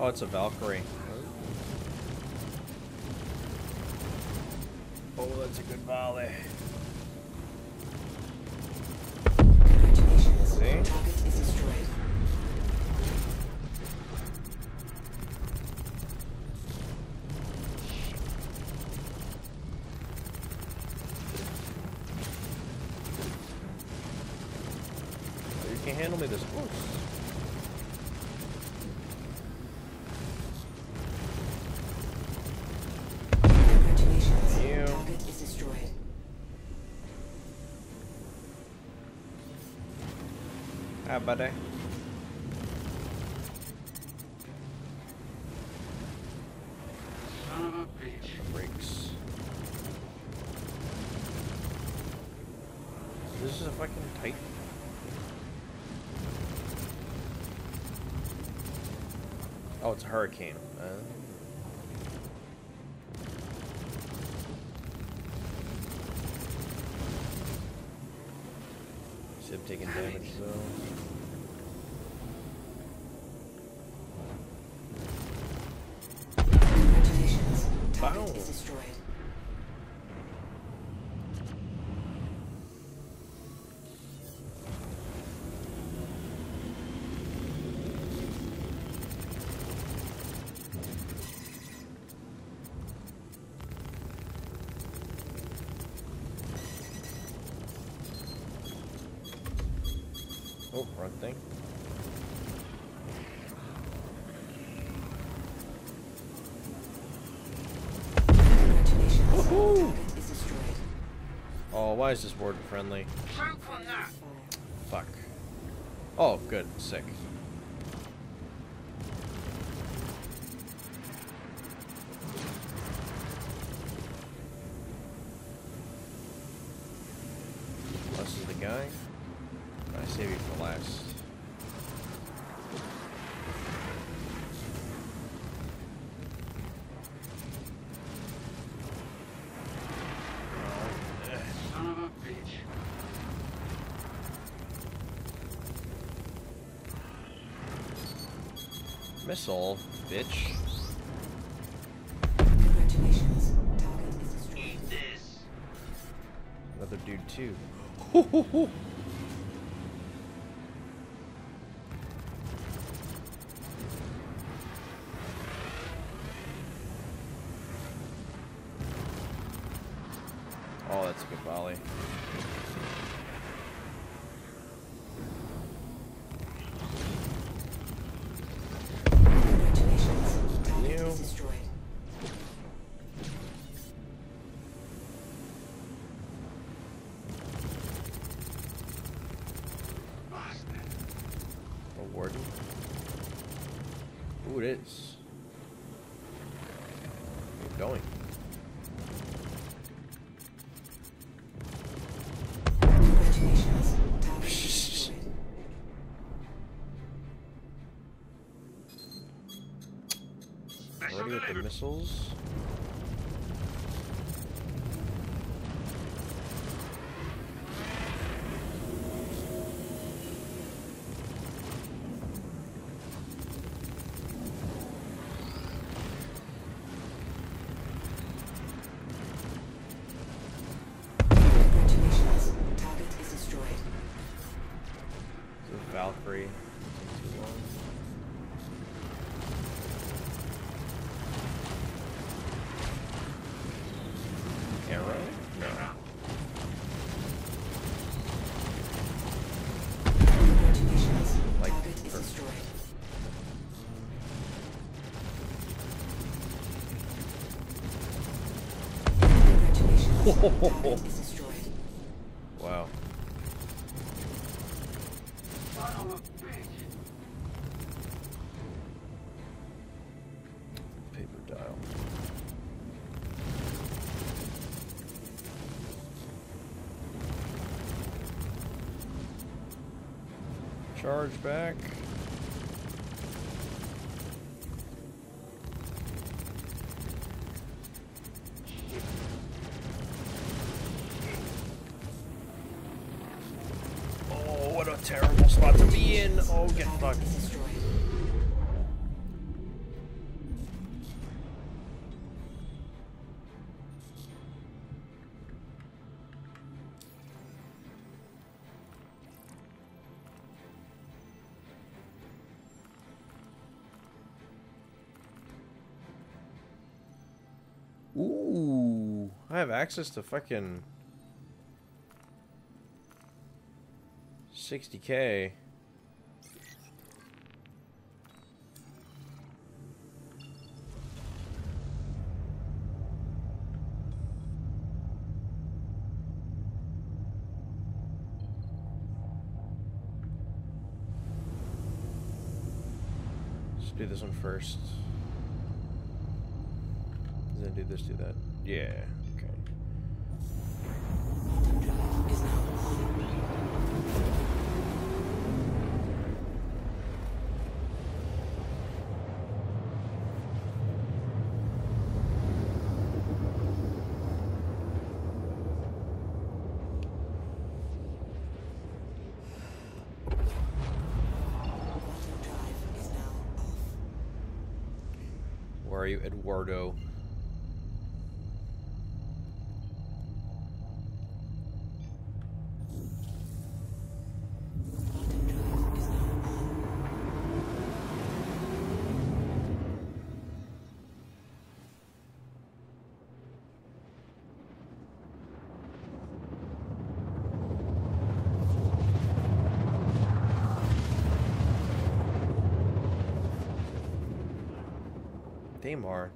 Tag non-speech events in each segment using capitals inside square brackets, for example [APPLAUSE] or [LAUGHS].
Oh, it's a Valkyrie. Oh, that's a good volley. See? Target is destroyed. You can't handle me this close. Ah, buddy. This is a fucking tight. Oh, it's a hurricane. Uh, see him taking damage though. Oh, thing. Congratulations. Woohoo. Target is destroyed. Oh, why is this word friendly? Drink from that. Fuck. Oh, good. Sick. Missile, bitch. Congratulations. Target is destroyed. Eat this. Another dude too. [LAUGHS] Oh, that's a good volley. Going. Congratulations. Target is destroyed. Special Ready with the missiles. Congratulations. Target is in. Oh, get fucked. Ooh, I have access to fucking 60k. Do this one first. Then do this, do that. Yeah, okay. Drive is now on. Quantum drive is now off. Where are you, Eduardo? Damar.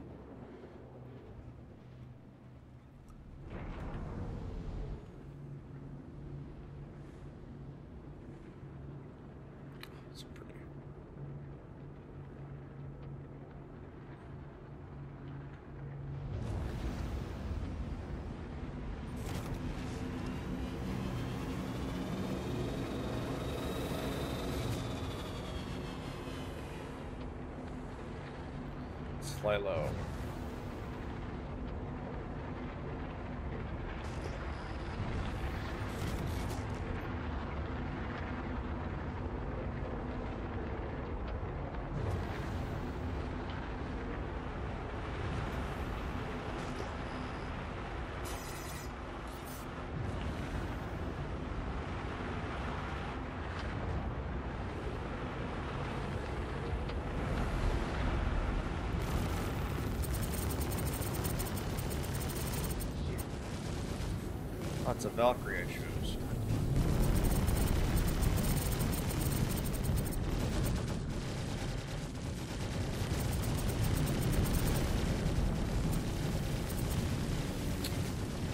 Fly low. Lots of Valkyrie I choose.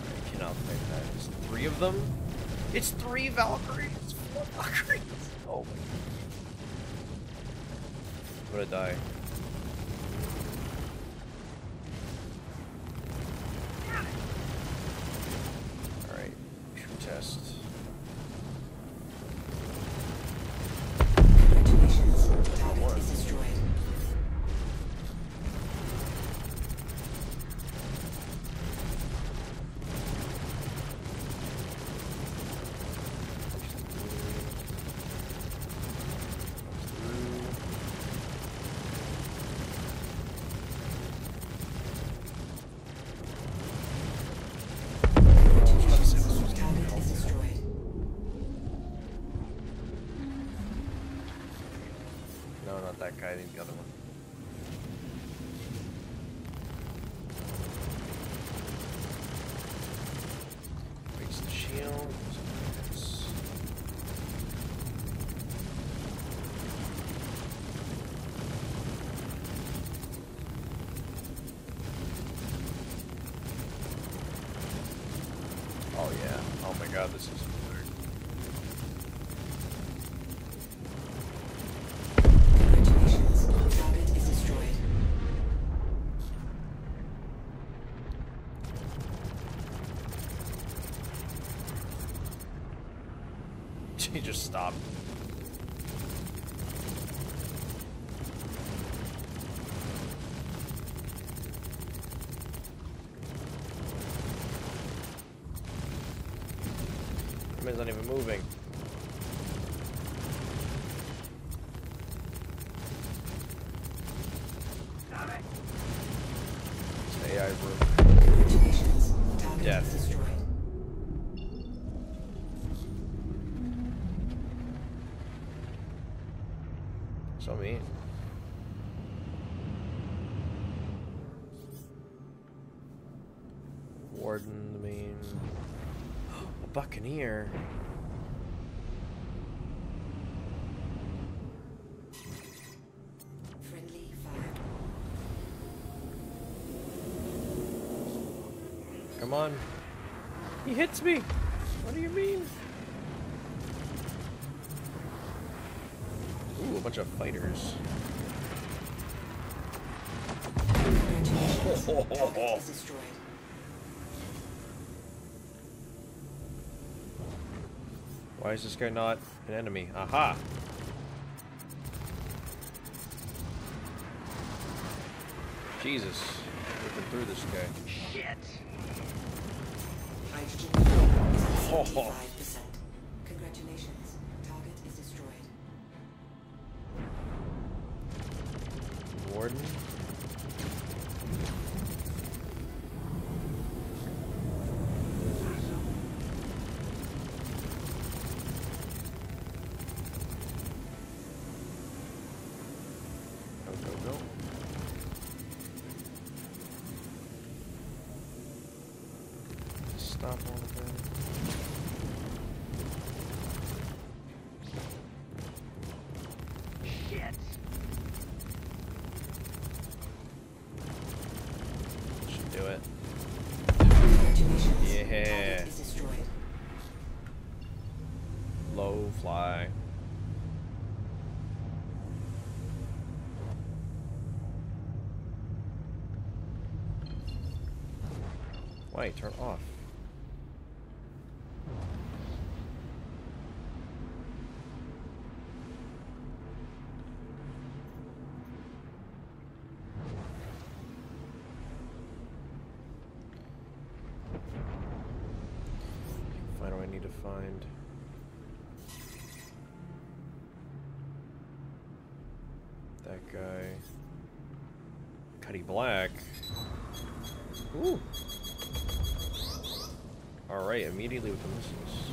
I cannot fight that. It's three of them? It's three Valkyries! Four Valkyries! Oh my god. I'm gonna die. Alright, true test. God, this is. He just stopped. Man's not even moving. Damn it. It's an AI room. Death. So mean. Warden, the main. A buccaneer. Friendly fire. Come on. He hits me. What do you mean? Ooh, a bunch of fighters. Congratulations. [LAUGHS] Target is destroyed. Why is this guy not an enemy? Aha! Jesus. Looking through this guy. Shit. Hydrogen level is at Oh. Stop one of them. Shit. Should do it. Yeah. Target is destroyed. Low fly. Wait, turn off. Why do I need to find? That guy. Cuddy Black. Ooh. Alright, immediately with the missiles.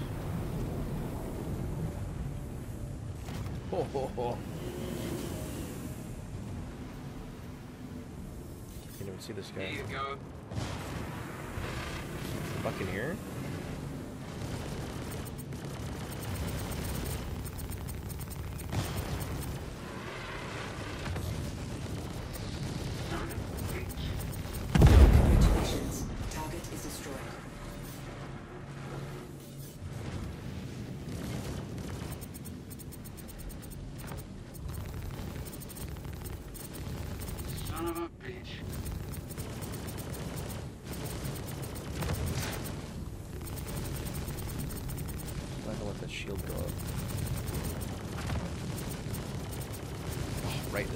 Ho ho ho. Can't even see this guy. you go. Buccaneer?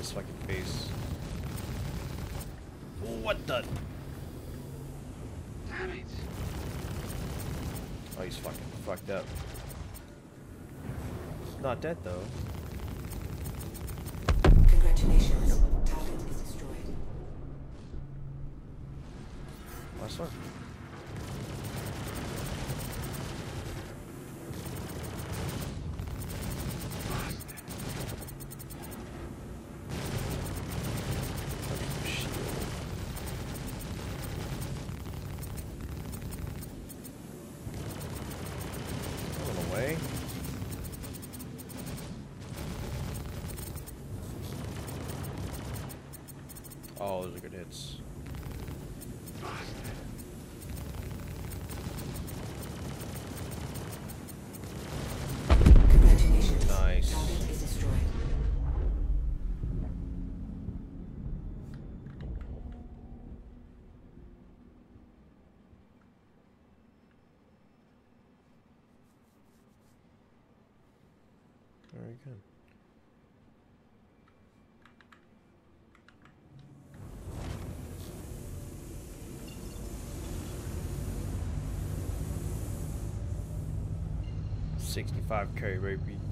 His fucking face. What the? Damn it. Oh, he's fucking fucked up. He's Not dead though. Congratulations. Target is destroyed. Last one. Those are good hits. Nice. Target is destroyed. Very good. 65k, baby.